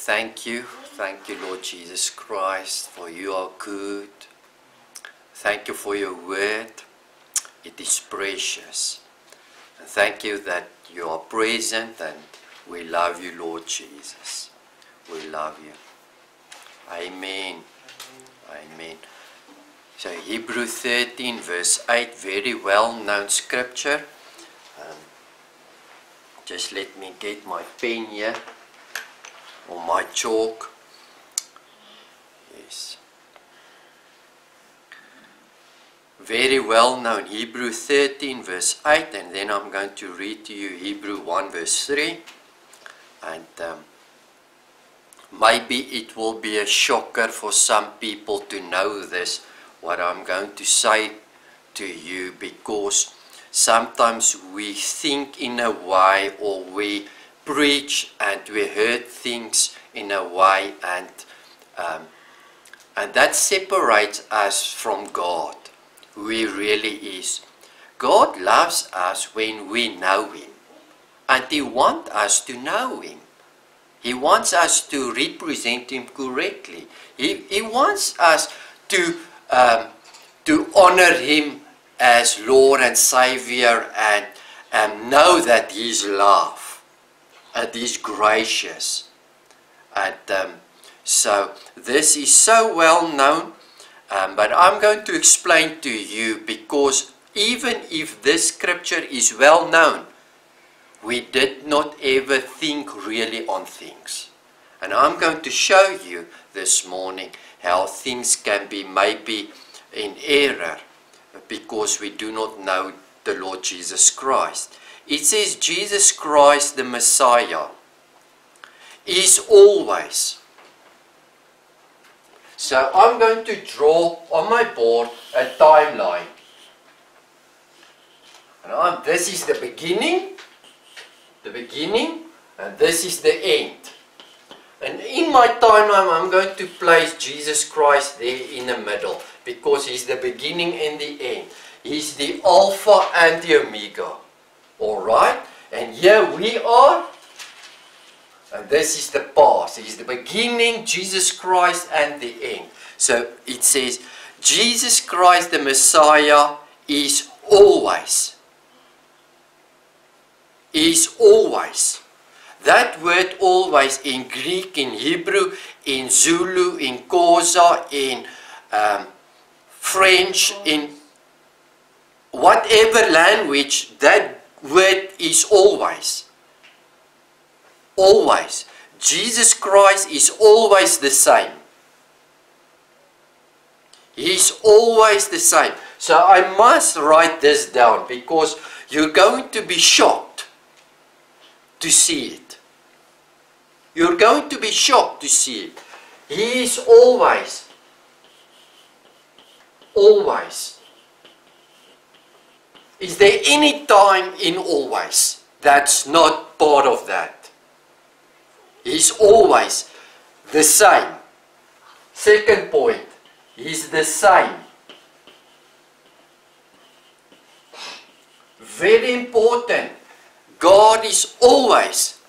Thank you. Thank you, Lord Jesus Christ, for you are good. Thank you for your word. It is precious. And thank you that you are present and we love you, Lord Jesus. We love you. Amen. Amen. So Hebrew 13 verse 8, very well known scripture. Um, just let me get my pen here or my chalk. Yes. Very well known Hebrew 13 verse 8 and then I'm going to read to you Hebrew 1 verse 3 and um, maybe it will be a shocker for some people to know this what I'm going to say to you because sometimes we think in a way or we preach and we heard things in a way and um, and that separates us from God. Who he really is. God loves us when we know him. And he wants us to know him. He wants us to represent him correctly. He, he wants us to um, to honor him as Lord and Savior and, and know that he's love and he's gracious. And um, so this is so well known, um, but I'm going to explain to you because even if this scripture is well known, we did not ever think really on things. And I'm going to show you this morning how things can be maybe in error because we do not know the Lord Jesus Christ. It says Jesus Christ, the Messiah, is always. So I'm going to draw on my board a timeline. And this is the beginning, the beginning, and this is the end. And in my timeline, I'm going to place Jesus Christ there in the middle because He's the beginning and the end. He's the Alpha and the Omega. Alright? And here we are. And this is the past. It is the beginning, Jesus Christ, and the end. So it says, Jesus Christ, the Messiah, is always. Is always. That word always in Greek, in Hebrew, in Zulu, in Xhosa, in um, French, in whatever language, that word is always. Always. Jesus Christ is always the same. He's always the same. So I must write this down because you're going to be shocked to see it. You're going to be shocked to see it. He is always, always. Is there any time in always that's not part of that? He's always the same. Second point, he's the same. Very important. God is always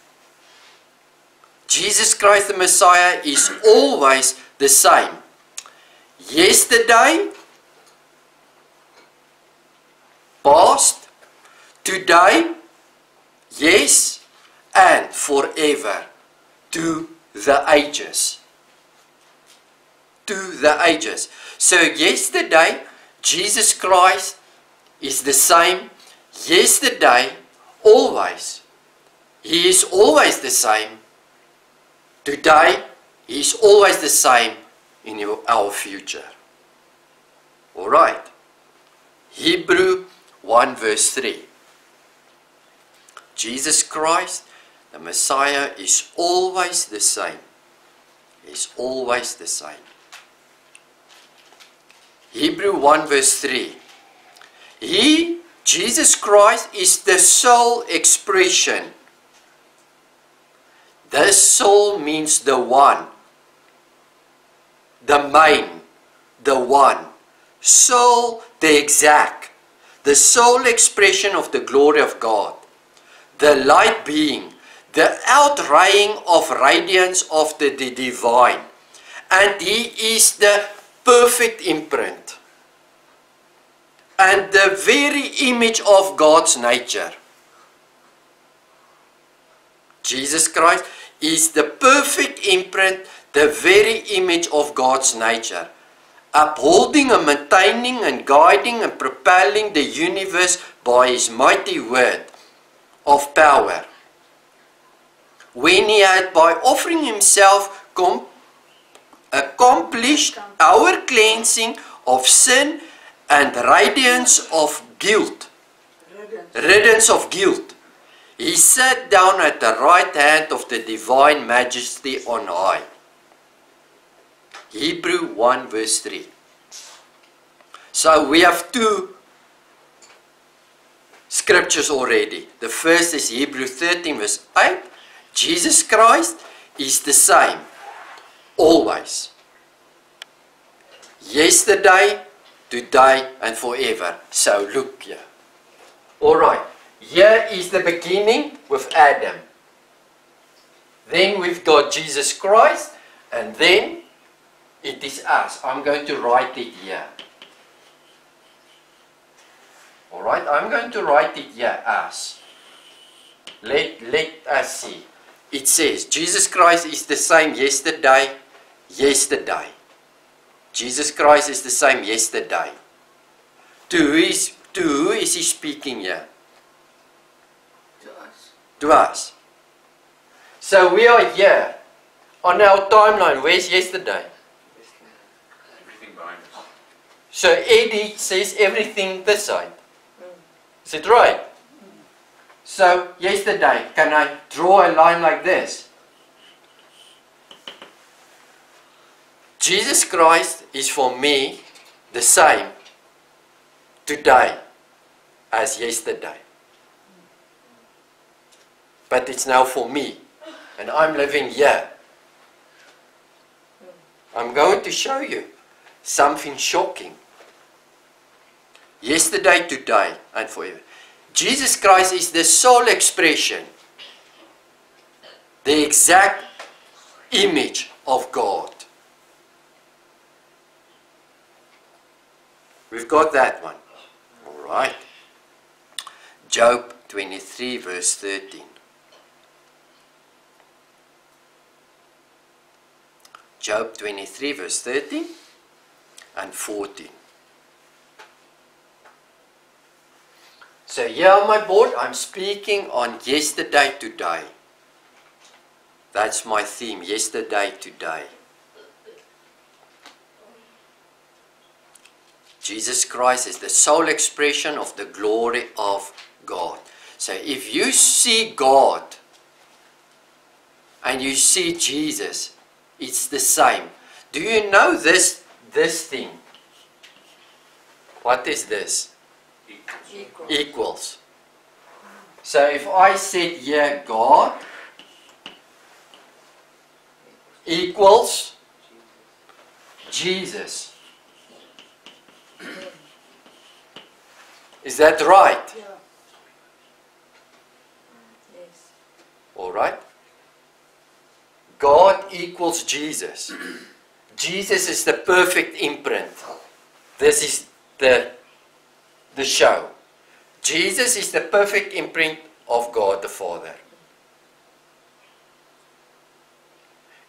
Jesus Christ the Messiah is always the same. Yesterday, past, today, yes, and forever, to the ages. To the ages. So yesterday, Jesus Christ is the same. Yesterday, always. He is always the same Today is always the same in our future. Alright. Hebrew 1 verse 3. Jesus Christ, the Messiah, is always the same. Is always the same. Hebrew 1 verse 3. He, Jesus Christ, is the sole expression The soul means the one, the main, the one. Soul, the exact, the sole expression of the glory of God, the light being, the outraying of radiance of the, the divine. And he is the perfect imprint and the very image of God's nature. Jesus Christ is the perfect imprint, the very image of God's nature, upholding and maintaining and guiding and propelling the universe by his mighty word of power. When he had, by offering himself, com- accomplished our cleansing of sin and radiance of guilt, riddance of guilt. He sat down at the right hand of the divine majesty on high. Hebrew 1 verse 3. So we have two scriptures already. The first is Hebrew 13 verse 8. Jesus Christ is the same always. Yesterday, today, and forever. So look here. Alright, here is the beginning with Adam. Then we've got Jesus Christ, and then it is us. I'm going to write it here. Alright, I'm going to write it here, us. Let, let us see. It says, Jesus Christ is the same yesterday, yesterday. Jesus Christ is the same yesterday. To who is, to who is he speaking here? To us. To us. So we are here on our timeline. Where's yesterday? Everything behind us. So Eddie says everything this side. Mm. Is it right? Mm. So yesterday, can I draw a line like this? Jesus Christ is for me the same today as yesterday. But it's now for me. And I'm living here. Mm. I'm going to show you something shocking. Yesterday, today, and forever. Jesus Christ is the sole expression, the exact image of God. We've got that one. All right. Job 23, verse 13. Job 23, verse 13 and 14. So here on my board, I'm speaking on yesterday, today. That's my theme, yesterday, today. Jesus Christ is the sole expression of the glory of God. So if you see God and you see Jesus, it's the same. Do you know this this thing? What is this? Equal. Equals. So if I said here God equals Jesus. Is that right? Yeah. Yes. All right. God equals Jesus. Jesus is the perfect imprint. This is the, the show. Jesus is the perfect imprint of God the Father.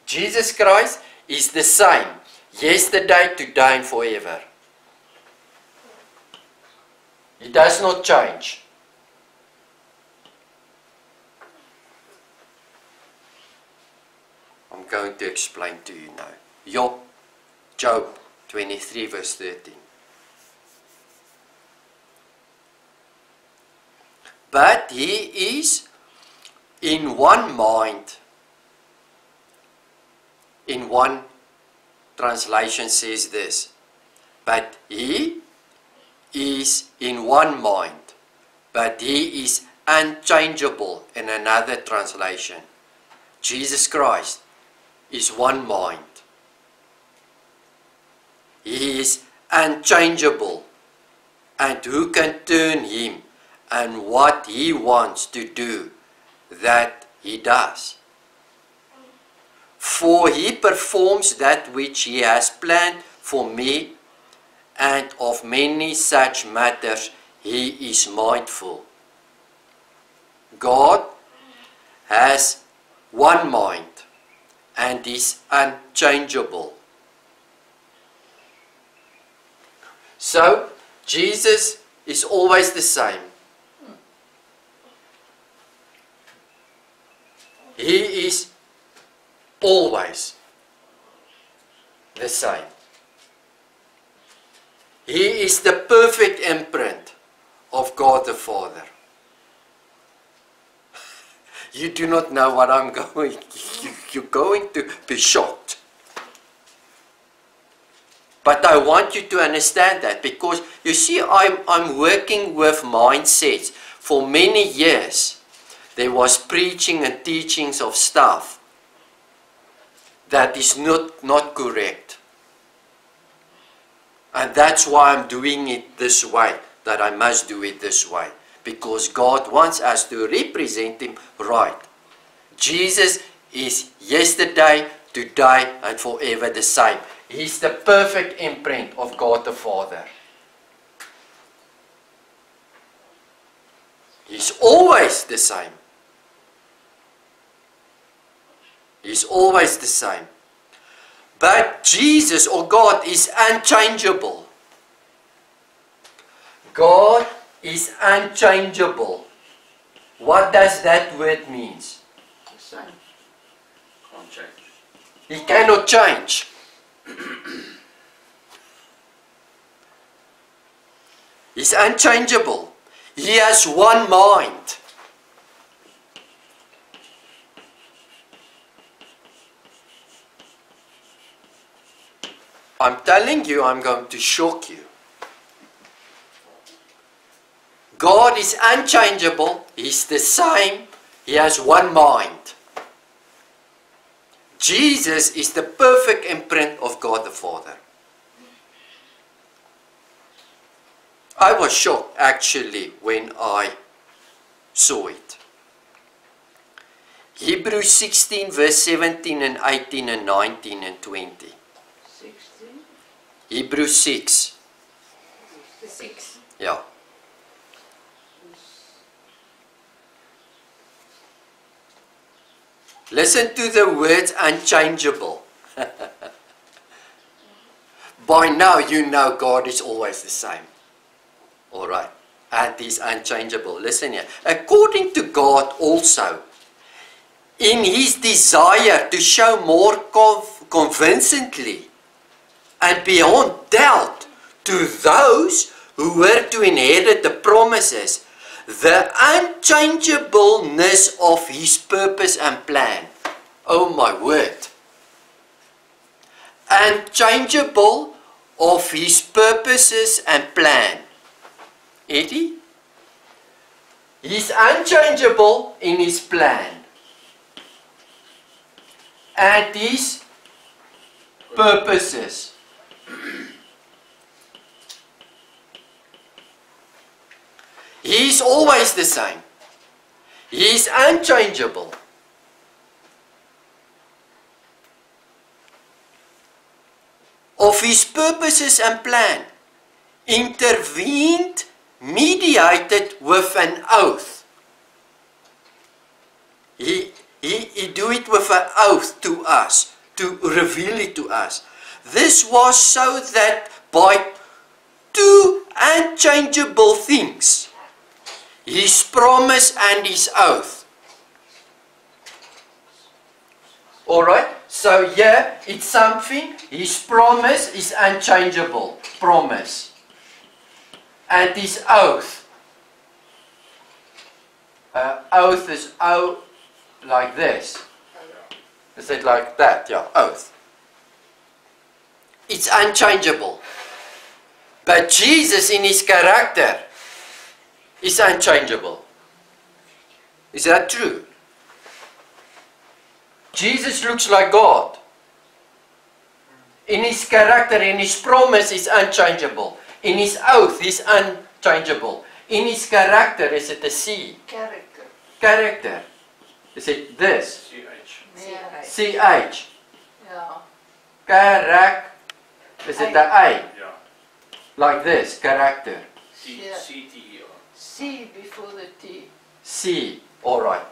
Jesus Christ is the same yesterday, today, and forever. He does not change. I'm going to explain to you now. Job, Job 23, verse 13. But he is in one mind. In one translation says this. But he is in one mind. But he is unchangeable in another translation. Jesus Christ is one mind. He is unchangeable. And who can turn him and what he wants to do? That he does. For he performs that which he has planned for me, and of many such matters he is mindful. God has one mind and is unchangeable. So, Jesus is always the same. He is always the same. He is the perfect imprint of God the Father. You do not know what I'm going. You're going to be shocked. But I want you to understand that because you see, I'm, I'm working with mindsets for many years. There was preaching and teachings of stuff that is not, not correct. And that's why I'm doing it this way, that I must do it this way. Because God wants us to represent Him right. Jesus is yesterday, today, and forever the same. He's the perfect imprint of God the Father. He's always the same. He's always the same. But Jesus or God is unchangeable. God is unchangeable. What does that word mean? The same. Can't change. He cannot change. He's unchangeable. He has one mind. I'm telling you, I'm going to shock you. God is unchangeable. He's the same. He has one mind. Jesus is the perfect imprint of God the Father. I was shocked actually when I saw it. Hebrews 16, verse 17 and 18 and 19 and 20. 16. Hebrews 6. The 6. Yeah. Listen to the words unchangeable. By now, you know God is always the same. All right. And He's unchangeable. Listen here. According to God, also, in His desire to show more conv- convincingly and beyond doubt to those who were to inherit the promises, the unchangeableness of his purpose and plan. Oh my word. Unchangeable of his purposes and plan. Eddie? He's unchangeable in his plan. And his purposes. He's always the same. He is unchangeable. Of his purposes and plan, intervened, mediated with an oath. He, he, he do it with an oath to us, to reveal it to us. This was so that by two unchangeable things, his promise and his oath. Alright, so yeah, it's something, his promise is unchangeable, promise. And his oath. Uh, oath is O like this. Is it like that? Yeah, oath. It's unchangeable. But Jesus in his character is unchangeable. Is that true? Jesus looks like God. In his character, in his promise, is unchangeable. In his oath, he's unchangeable. In his character, is it a C? Character. Character. Is it this? C-H. C-H. Ja. CH. Ja. Karak. Is it the A? Yeah. Like this, character. C Yeah. C T E R. C before the T. C. Alright.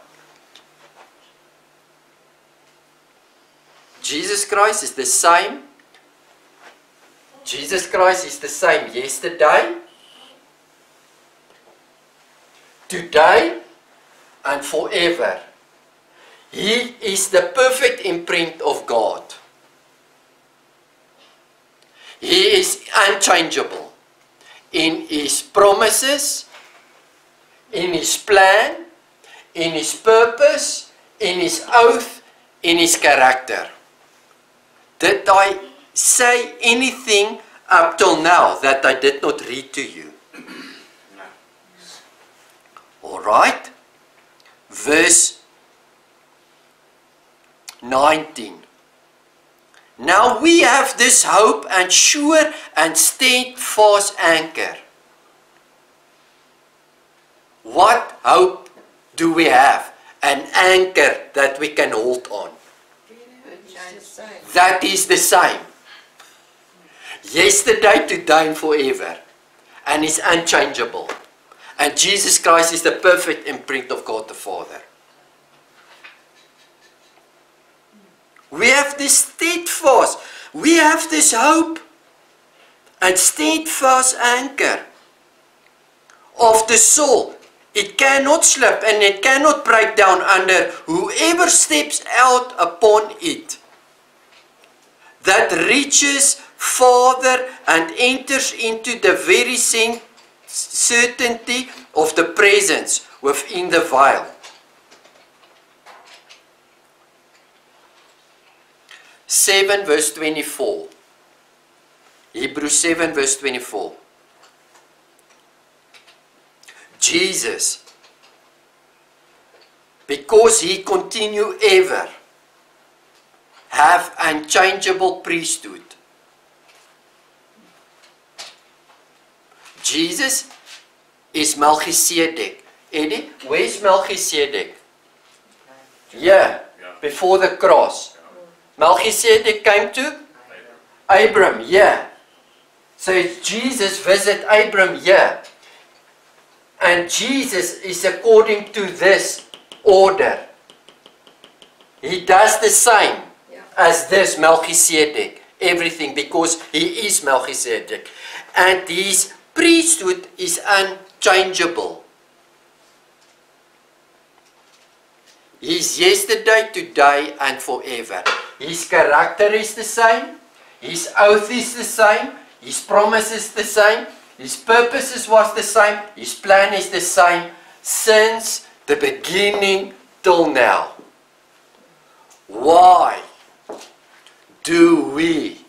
Jesus Christ is the same. Jesus Christ is the same yesterday, today, and forever. He is the perfect imprint of God. He is unchangeable in His promises, in His plan, in His purpose, in His oath, in His character. Did I say anything up till now that I did not read to you? No. All right. Verse 19. Now we have this hope and sure and steadfast anchor. What hope do we have? An anchor that we can hold on. That is the same. Yesterday, today, and forever. And is unchangeable. And Jesus Christ is the perfect imprint of God the Father. We have this steadfast, we have this hope and steadfast anchor of the soul. It cannot slip and it cannot break down under whoever steps out upon it that reaches farther and enters into the very certainty of the presence within the veil. Seven verse twenty-four. Hebrews seven verse twenty-four. Jesus, because he continue ever have unchangeable priesthood. Jesus is Melchizedek. Eddie, where's Melchizedek? Yeah. before the cross. Melchizedek came to Abram. Yeah. So Jesus visit Abram, yeah. And Jesus is according to this order. He does the same Yeah. as this Melchizedek, everything, because he is Melchizedek. And his priesthood is unchangeable. He's yesterday, today, and forever. His character is the same. His oath is the same. His promise is the same. His purposes was the same. His plan is the same since the beginning till now. Why do we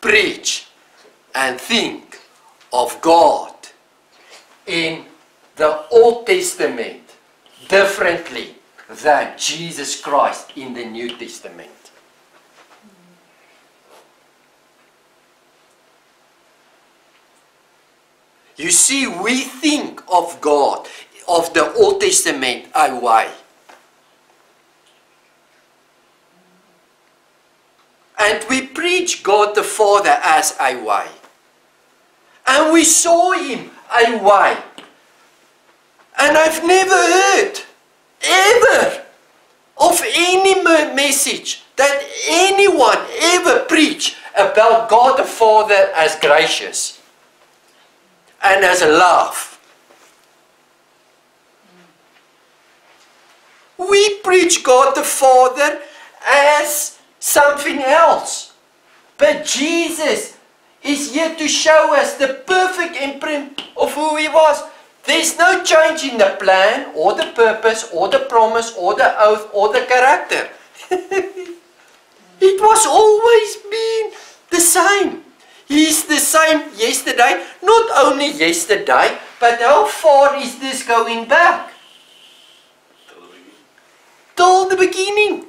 preach and think of God in the Old Testament differently than Jesus Christ in the New Testament? You see, we think of God, of the Old Testament, a way. And we preach God the Father as a way. And we saw Him a way. And I've never heard, ever, of any message that anyone ever preached about God the Father as gracious and as love. We preach God the Father as something else. But Jesus is here to show us the perfect imprint of who He was. There's no change in the plan, or the purpose, or the promise, or the oath, or the character. it was always been the same. He's the same yesterday, not only yesterday, but how far is this going back? Till the beginning.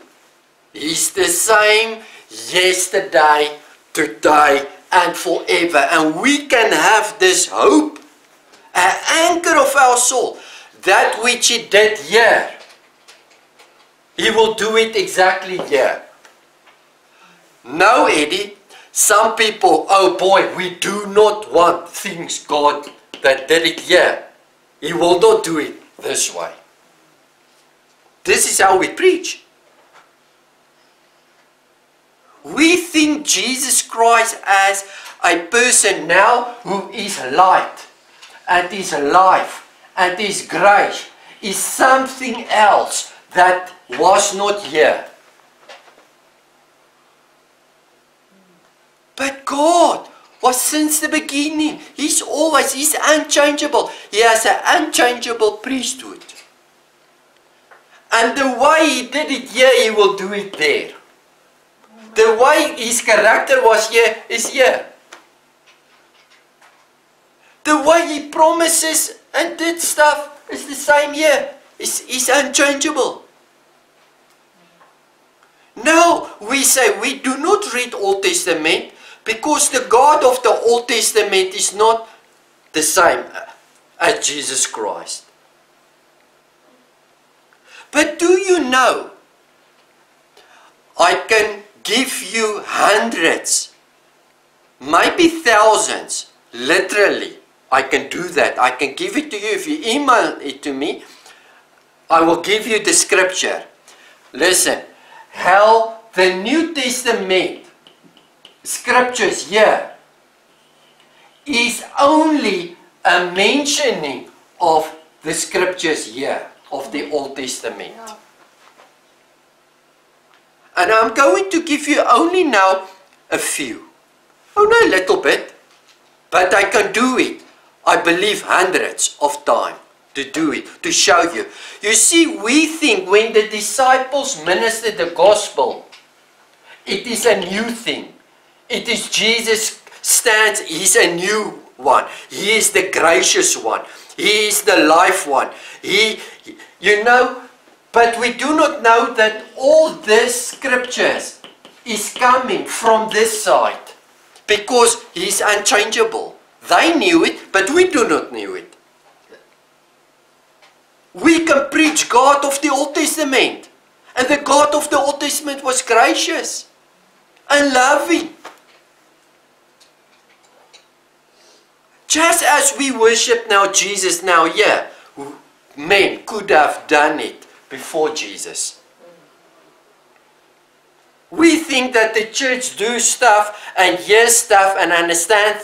He's the same yesterday, today, and forever. And we can have this hope, an anchor of our soul, that which he did here, he will do it exactly here. No, Eddie. Some people, oh boy, we do not want things God that did it here. He will not do it this way. This is how we preach. We think Jesus Christ as a person now who is light and is life and is grace is something else that was not here. But God was since the beginning. He's always, He's unchangeable. He has an unchangeable priesthood. And the way He did it here, He will do it there. The way His character was here is here. The way He promises and did stuff is the same here. It's, it's unchangeable. Now we say we do not read Old Testament because the God of the Old Testament is not the same as Jesus Christ. But do you know? I can give you hundreds, maybe thousands, literally. I can do that. I can give it to you. If you email it to me, I will give you the scripture. Listen, how the New Testament scriptures here is only a mentioning of the scriptures here of the Old Testament. And I'm going to give you only now a few. Oh, only a little bit. But I can do it. I believe hundreds of times to do it, to show you. You see, we think when the disciples ministered the gospel, it is a new thing. It is Jesus stands, he's a new one. He is the gracious one. He is the life one. He, you know, but we do not know that all this scriptures is coming from this side because he's unchangeable. They knew it, but we do not know it. We can preach God of the Old Testament. And the God of the Old Testament was gracious and loving. Just as we worship now Jesus now, yeah, men could have done it before Jesus. We think that the church do stuff and hear stuff and understand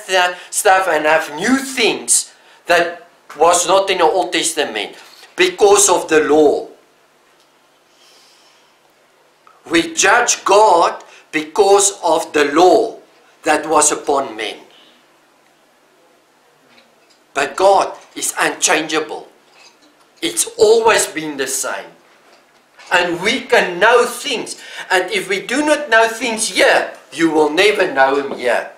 stuff and have new things that was not in the Old Testament because of the law. We judge God because of the law that was upon men. But God is unchangeable. It's always been the same. And we can know things. And if we do not know things here, you will never know Him here.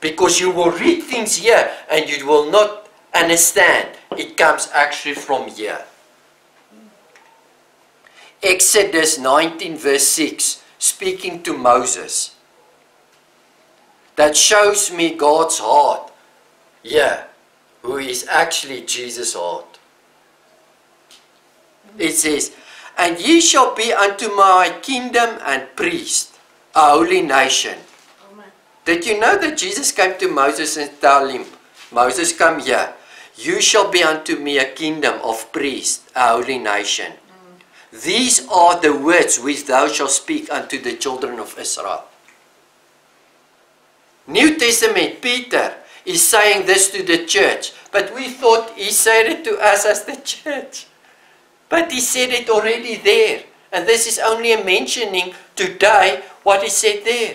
Because you will read things here and you will not understand. It comes actually from here. Exodus 19, verse 6, speaking to Moses. That shows me God's heart. Yeah who is actually Jesus' heart. It says, And ye shall be unto my kingdom and priest, a holy nation. Amen. Did you know that Jesus came to Moses and told him, Moses, come here. You shall be unto me a kingdom of priests, a holy nation. Mm. These are the words which thou shalt speak unto the children of Israel. New Testament, Peter is saying this to the church, but we thought he said it to us as the church. But he said it already there. And this is only a mentioning today what he said there.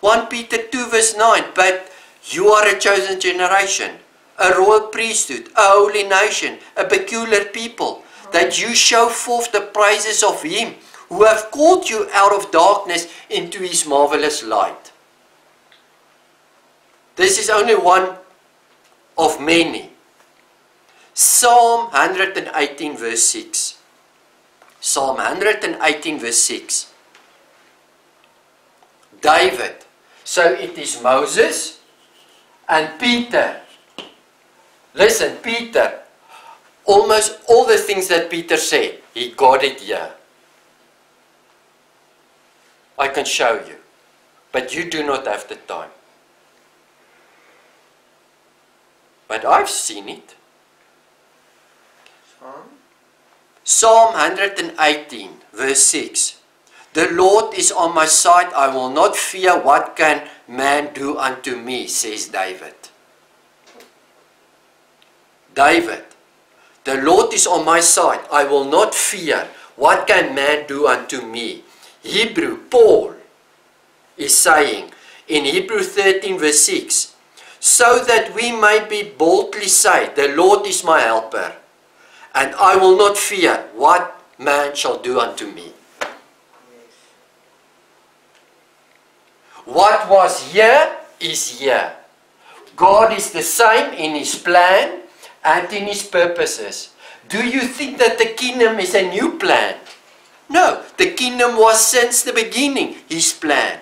1 Peter 2 verse 9, but you are a chosen generation, a royal priesthood, a holy nation, a peculiar people, that you show forth the praises of him who have called you out of darkness into his marvelous light. This is only one of many. Psalm 118 verse 6. Psalm 118 verse 6. David. So it is Moses and Peter. Listen, Peter. almost all the things that Peter said, he got it here. I can show you, but you do not have the time. But I've seen it. Psalm. Psalm 118, verse 6. The Lord is on my side, I will not fear what can man do unto me, says David. David, the Lord is on my side, I will not fear what can man do unto me. Hebrew, Paul is saying in Hebrew 13, verse 6, so that we may be boldly say, The Lord is my helper, and I will not fear what man shall do unto me. What was here is here. God is the same in His plan and in His purposes. Do you think that the kingdom is a new plan? No, the kingdom was since the beginning His plan.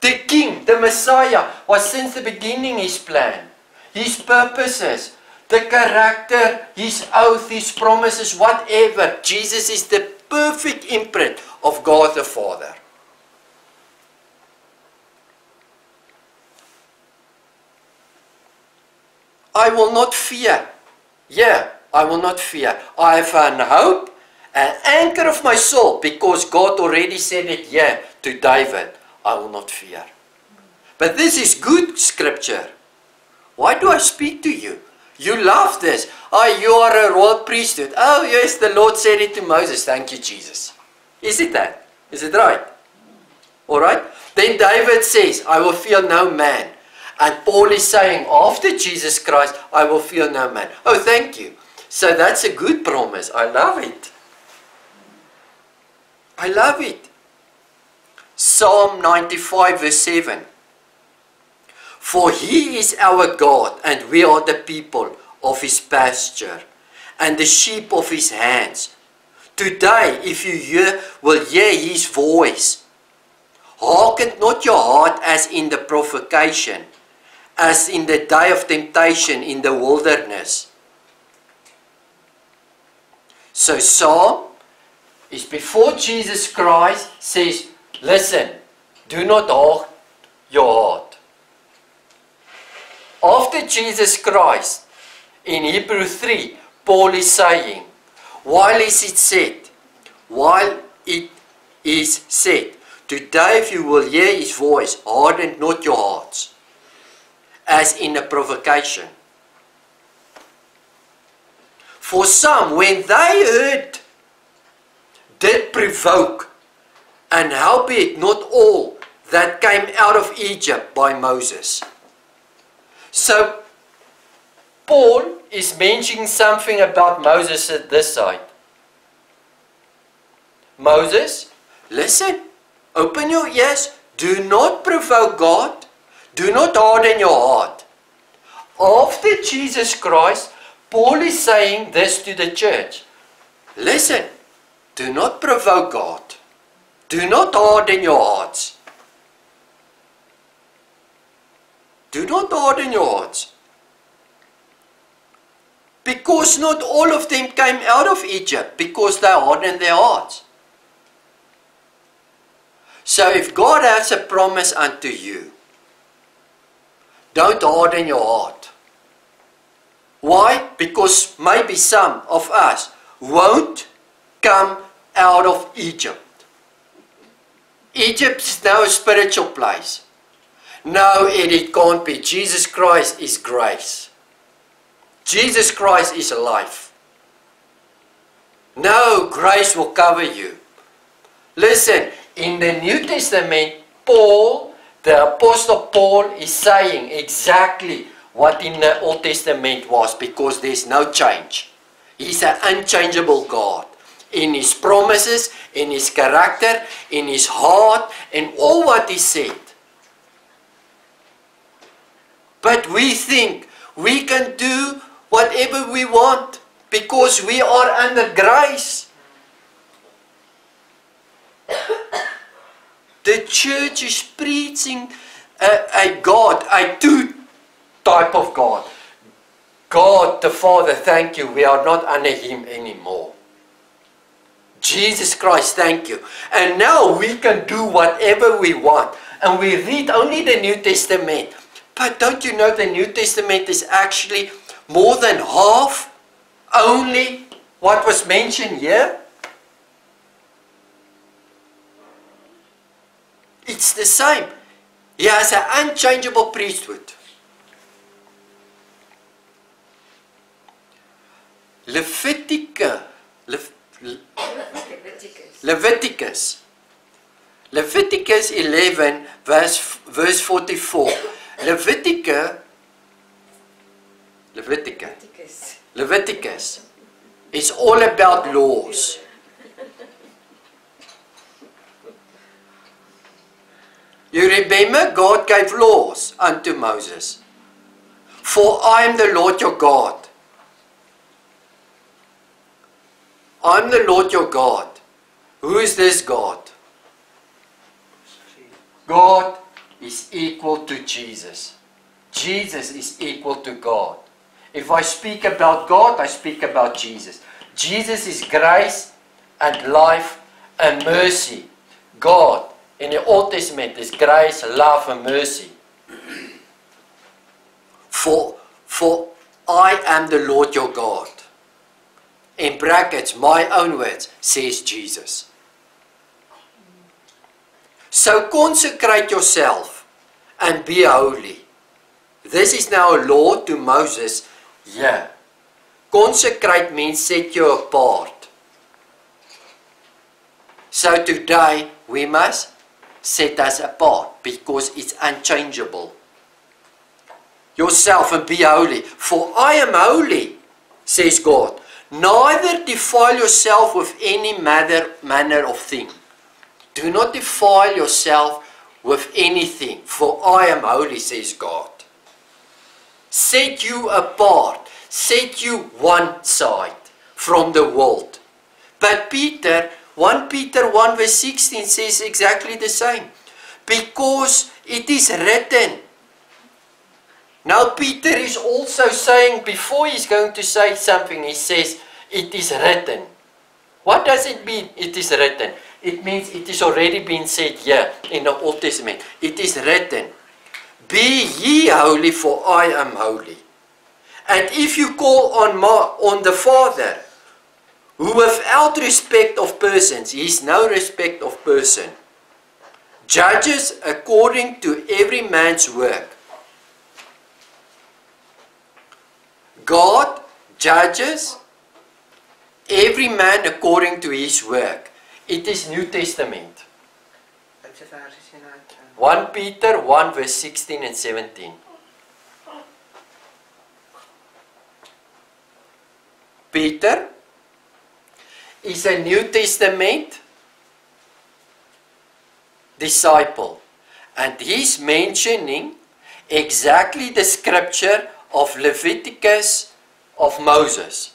The King, the Messiah, was since the beginning His plan. His purposes, the character, His oath, His promises, whatever. Jesus is the perfect imprint of God the Father. I will not fear. Yeah, I will not fear. I have an hope, an anchor of my soul, because God already said it yeah to David. I will not fear. But this is good scripture. Why do I speak to you? You love this. Oh, you are a royal priesthood. Oh, yes, the Lord said it to Moses. Thank you, Jesus. Is it that? Is it right? All right? Then David says, I will fear no man. And Paul is saying, after Jesus Christ, I will fear no man. Oh, thank you. So that's a good promise. I love it. I love it. Psalm 95, verse 7. For he is our God, and we are the people of his pasture, and the sheep of his hands. Today, if you hear, will hear his voice, hearken not your heart as in the provocation, as in the day of temptation in the wilderness. So Psalm is before Jesus Christ says, listen, do not harden your heart. After Jesus Christ, in Hebrew 3, Paul is saying, while is it said, while it is said, today if you will hear his voice, harden not your hearts, as in a provocation. For some, when they heard, did provoke, and howbeit not all that came out of Egypt by Moses. So, Paul is mentioning something about Moses at this side. Moses, listen, open your ears, do not provoke God, do not harden your heart. After Jesus Christ, Paul is saying this to the church. Listen, do not provoke God. Do not harden your hearts. Do not harden your hearts. Because not all of them came out of Egypt because they hardened their hearts. So if God has a promise unto you, don't harden your heart. Why? Because maybe some of us won't come out of Egypt. Egypt is now a spiritual place. No, it, it can't be. Jesus Christ is grace. Jesus Christ is life. No, grace will cover you. Listen, in the New Testament, Paul, the Apostle Paul, is saying exactly what in the Old Testament was because there's no change. He's an unchangeable God in his promises, in his character, in his heart, and all what he said. But we think we can do whatever we want because we are under grace. the church is preaching a, a God, a two type of God. God the Father, thank you. We are not under Him anymore. Jesus Christ, thank you. And now we can do whatever we want. And we read only the New Testament. But don't you know the New Testament is actually more than half only what was mentioned here? It's the same. He has an unchangeable priesthood. Leviticus. Le- Leviticus. Leviticus. Leviticus 11, verse, verse 44. Leviticus, Leviticus, Leviticus. Leviticus is all about laws. You remember God gave laws unto Moses. For I am the Lord your God. I'm the Lord your God. Who is this God? God is equal to Jesus. Jesus is equal to God. If I speak about God, I speak about Jesus. Jesus is grace and life and mercy. God in the Old Testament is grace, love, and mercy. For, for I am the Lord your God. In brackets, my own words, says Jesus. So consecrate yourself and be holy. This is now a law to Moses. Yeah. Consecrate means set you apart. So today we must set us apart because it's unchangeable. Yourself and be holy, for I am holy, says God. Neither defile yourself with any manner, manner of thing. Do not defile yourself with anything, for I am holy, says God. Set you apart, set you one side from the world. But Peter, 1 Peter 1 verse 16 says exactly the same. Because it is written. Now Peter is also saying, before he's going to say something, he says, it is written. What does it mean, it is written? It means it is already been said here in the Old Testament. It is written, Be ye holy, for I am holy. And if you call on, on the Father, who without respect of persons, he is no respect of person, judges according to every man's work. God judges every man according to his work. It is New Testament. Watse versie sien uit? 1 Peter 1 verse 16 and 17. Peter is a New Testament disciple and he's mentioning exactly the scripture of Leviticus of Moses.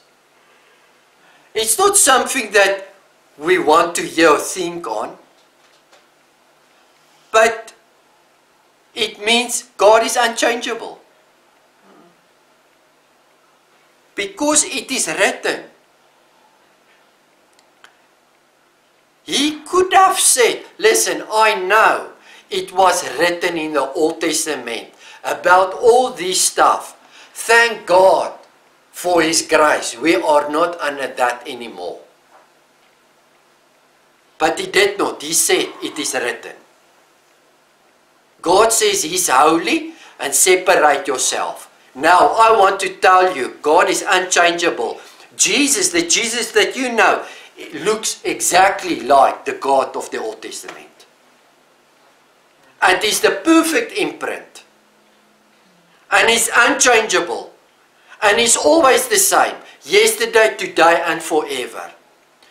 It's not something that we want to hear or think on. But it means God is unchangeable. Because it is written. He could have said, Listen, I know it was written in the Old Testament about all this stuff. Thank God for His grace. We are not under that anymore. But He did not. He said, It is written. God says He's holy and separate yourself. Now, I want to tell you, God is unchangeable. Jesus, the Jesus that you know, looks exactly like the God of the Old Testament. And is the perfect imprint. And is unchangeable. And is always the same. Yesterday, today, and forever.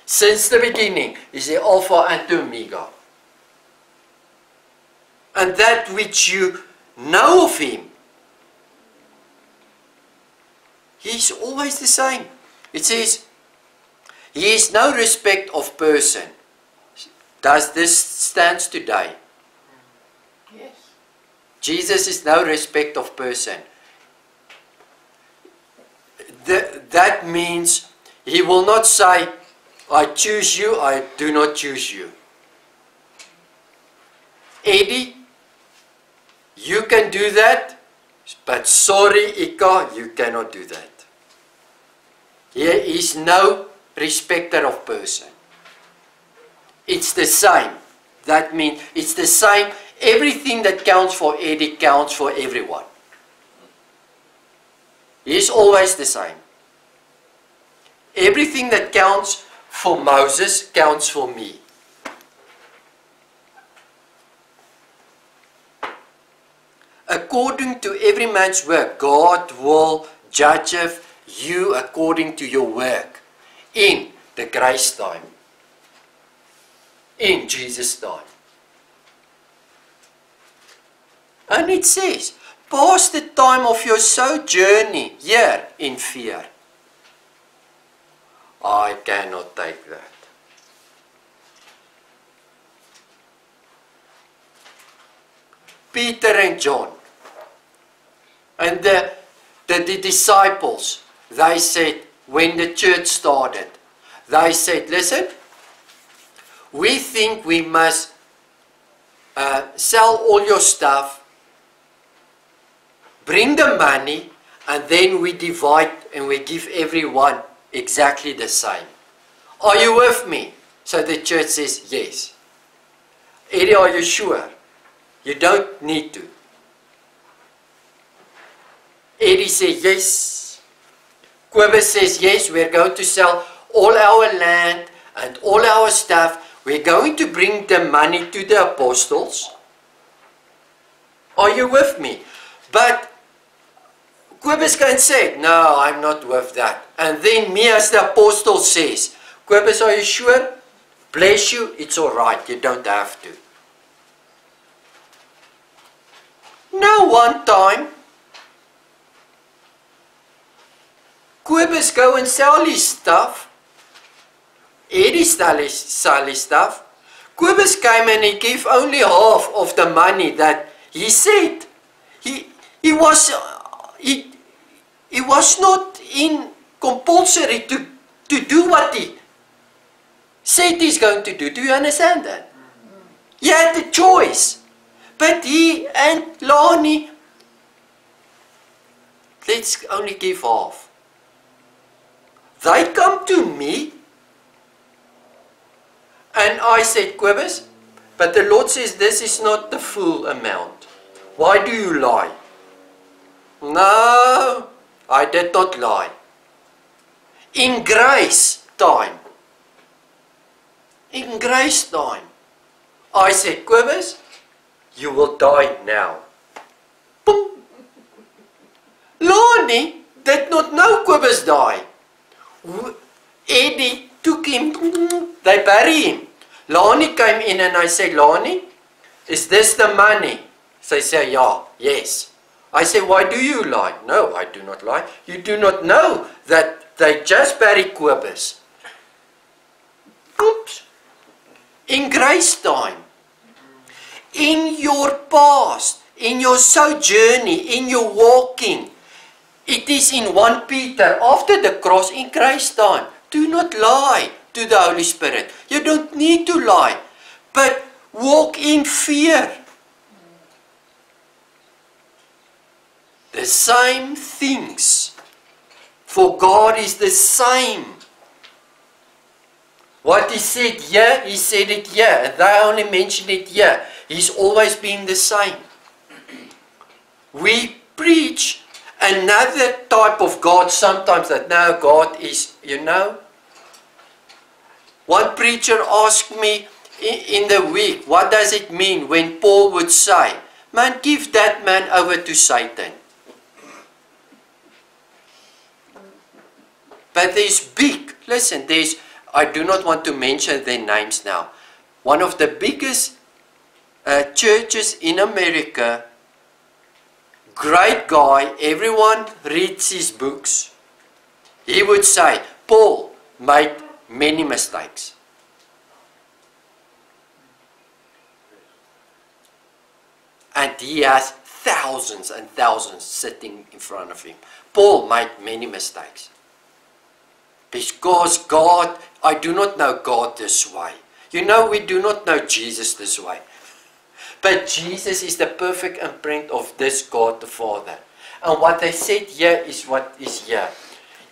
Since the beginning is the Alpha and the Omega. And that which you know of Him, He's always the same. It says, He is no respect of person. Does this stands today? Yes. Jesus is no respect of person. the, that means he will not say, I choose you, I do not choose you. Eddie, you can do that, but sorry, Ika, you cannot do that. Here is no respecter of person. It's the same. That means it's the same. Everything that counts for Eddie counts for everyone. He's always the same. Everything that counts for Moses counts for me. According to every man's work, God will judge you according to your work in the grace time, in Jesus' time. And it says, pass the time of your sojourning here in fear. I cannot take that. Peter and John and the, the, the disciples, they said, when the church started, they said, listen, we think we must uh, sell all your stuff, bring the money, and then we divide and we give everyone exactly the same. Are you with me? So the church says, yes. Eddie, are you sure? You don't need to. Eddie says, yes. Kobus says, yes, we're going to sell all our land and all our stuff. We're going to bring the money to the apostles. Are you with me? But Kobus can say, no, I'm not with that. And then me as the apostle says, Kobus, are you sure? Bless you, it's all right, you don't have to. No one time. Kobus go and sell his stuff. Eddie sell his, sell his stuff. Kobus came and he gave only half of the money that he said. He, he was, he, he was not in compulsory to, to do what he said he's going to do. Do you understand that? He had the choice. But he and Lani, let's only give half. They come to me and I said, Kobus, but the Lord says this is not the full amount. Why do you lie? No, I did not lie. In grace time. In grace time. I said, Kobus, you will die now. Boom. Lani did not know Kobus die. Eddie took him, they bury him. Lani came in and I said, Lani, is this the money? They say, yeah, yes. I say, why do you lie? No, I do not lie. You do not know that they just buried Kobus. Oops. In grace time in your past, in your sojourning, in your walking. It is in 1 Peter, after the cross in Christ time. Do not lie to the Holy Spirit. You don't need to lie, but walk in fear. The same things. For God is the same. What he said here, he said it here. They only mentioned it here. He's always been the same. We preach another type of God sometimes that now God is, you know. One preacher asked me in the week, what does it mean when Paul would say, man, give that man over to Satan. But there's big, listen, there's, I do not want to mention their names now. One of the biggest uh, churches in America, great guy, everyone reads his books. He would say, Paul made many mistakes. And he has thousands and thousands sitting in front of him. Paul made many mistakes. Because God, I do not know God this way. You know, we do not know Jesus this way. But Jesus is the perfect imprint of this God the Father. And what they said here is what is here.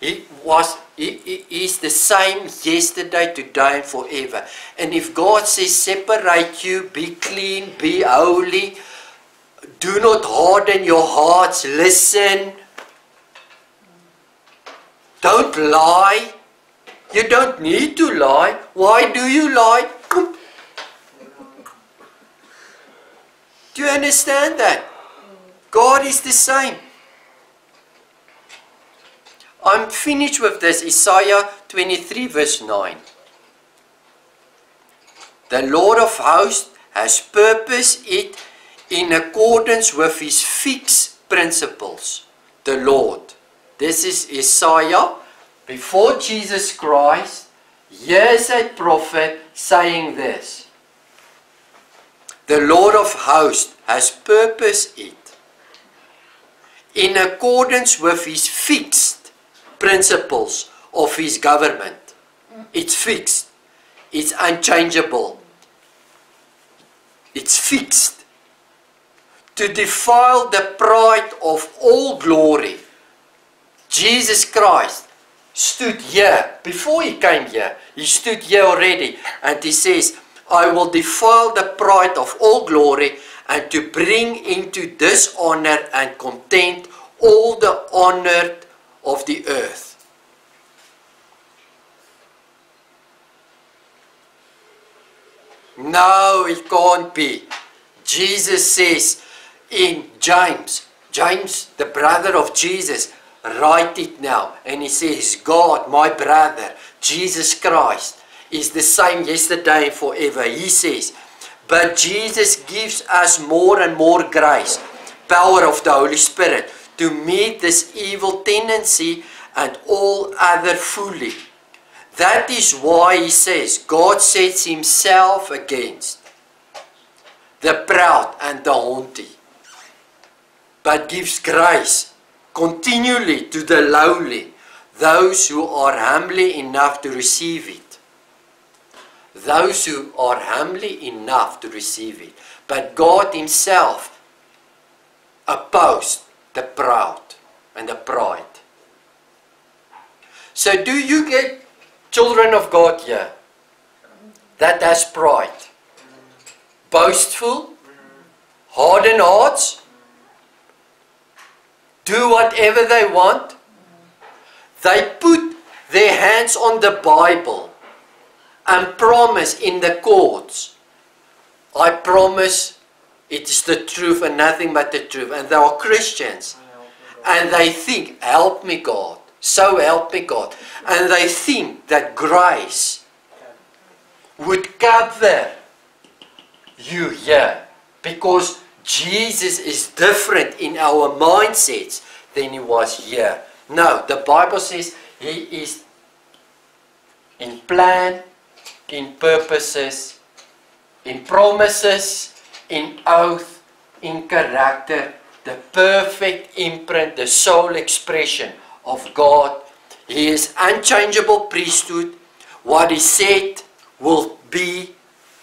He was he, he is the same yesterday, today, and forever. And if God says, separate you, be clean, be holy, do not harden your hearts, listen. Don't lie. You don't need to lie. Why do you lie? Do you understand that? God is the same. I'm finished with this. Isaiah 23 verse 9. The Lord of hosts has purposed it in accordance with his fixed principles. The Lord. This is Isaiah before Jesus Christ. Here's a prophet saying this. The Lord of hosts has purposed it in accordance with his fixed principles of his government. It's fixed. It's unchangeable. It's fixed. To defile the pride of all glory. Jesus Christ stood here. Before he came here, he stood here already. And he says, I will defile the pride of all glory and to bring into dishonor and contempt all the honored of the earth. No, it can't be. Jesus says in James, James, the brother of Jesus, write it now. And he says, God, my brother, Jesus Christ, is the same yesterday and forever. He says, but Jesus gives us more and more grace, power of the Holy Spirit, to meet this evil tendency and all other fully. That is why he says God sets himself against the proud and the haughty, but gives grace continually to the lowly, those who are humbly enough to receive it. Those who are humbly enough to receive it. But God himself opposed the proud and the pride. So do you get children of God here that has pride? Boastful? Hardened hearts? Do whatever they want? They put their hands on the Bible and promise in the courts, I promise it is the truth and nothing but the truth. And they are Christians. And they think, help me God. So help me God. And they think that grace would cover you here. Because Jesus is different in our mindsets than he was here. No, the Bible says he is in plan, in purposes, in promises, in oath, in character, the perfect imprint, the sole expression of God. He is unchangeable priesthood. What he said will be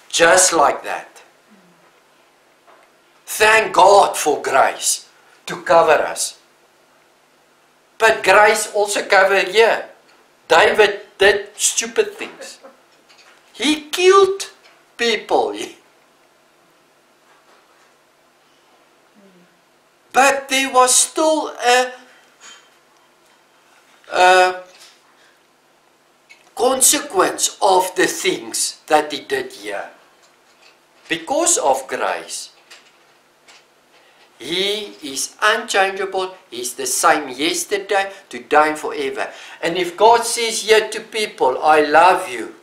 just like that. Thank God for grace to cover us. But grace also covered here. David did stupid things. He killed people. But there was still a, a consequence of the things that he did here. Because of grace. He is unchangeable. He's the same yesterday, today, and forever. And if God says here to people, I love you,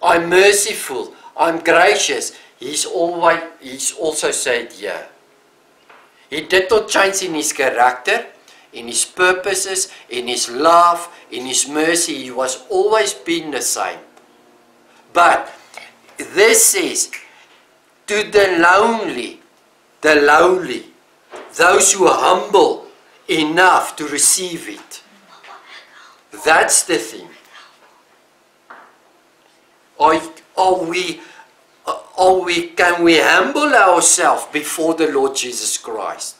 I'm merciful, I'm gracious, He's always He's also said here. He did not change in his character, in his purposes, in his love, in his mercy. He was always been the same. But this says, to the lonely, the lowly, those who are humble enough to receive it. That's the thing. Are, are we, are we, can we humble ourselves before the Lord Jesus Christ?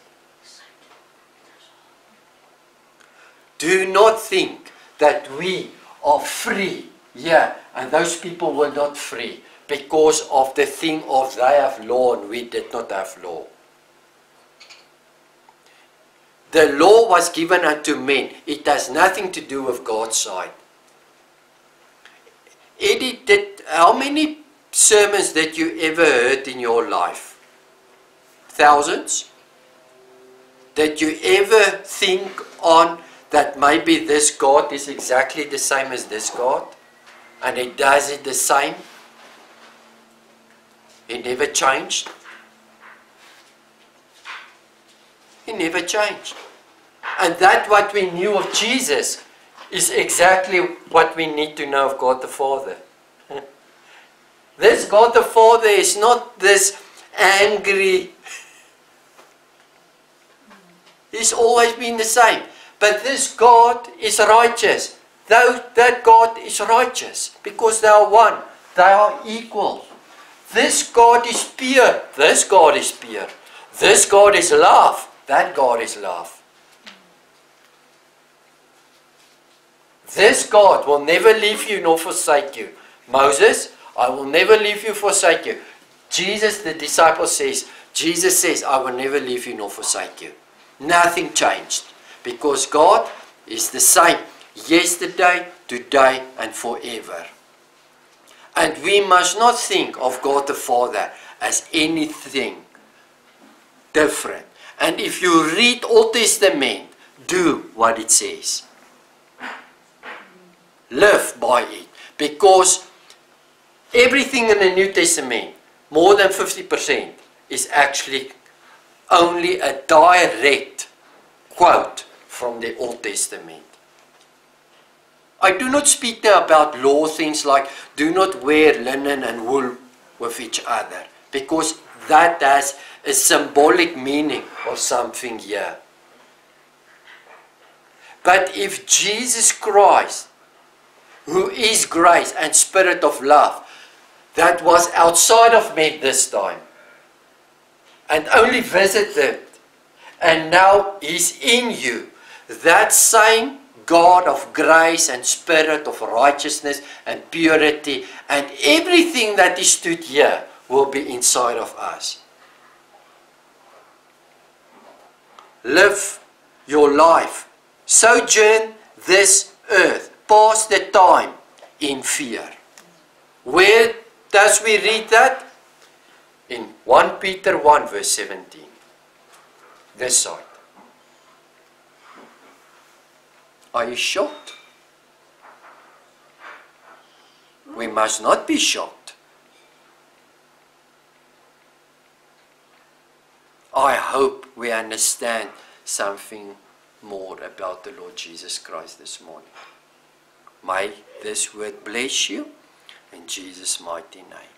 Do not think that we are free. Yeah, and those people were not free because of the thing of they have law and we did not have law. The law was given unto men. It has nothing to do with God's side. Eddie, did, how many sermons that you ever heard in your life? Thousands? Did you ever think on that maybe this God is exactly the same as this God? And He does it the same? He never changed? He never changed. And that what we knew of Jesus is exactly what we need to know of God the Father. this God the Father is not this angry. He's always been the same. But this God is righteous. That God is righteous because they are one. They are equal. This God is pure. This God is pure. This God is love. That God is love. This God will never leave you nor forsake you. Moses, I will never leave you forsake you. Jesus, the disciple says, Jesus says, I will never leave you nor forsake you. Nothing changed. Because God is the same yesterday, today, and forever. And we must not think of God the Father as anything different. And if you read Old Testament, do what it says. Live by it. Because everything in the New Testament, more than 50%, is actually only a direct quote from the Old Testament. I do not speak now about law things like do not wear linen and wool with each other because that has a symbolic meaning of something here. But if Jesus Christ, who is grace and spirit of love, that was outside of me this time and only visited and now is in you, that same God of grace and spirit of righteousness and purity and everything that is stood here will be inside of us. Live your life. Sojourn this earth. Pass the time in fear. Where does we read that? In 1 Peter 1 verse 17. This side. Are you shocked? We must not be shocked. I hope we understand something more about the Lord Jesus Christ this morning. May this word bless you in Jesus' mighty name.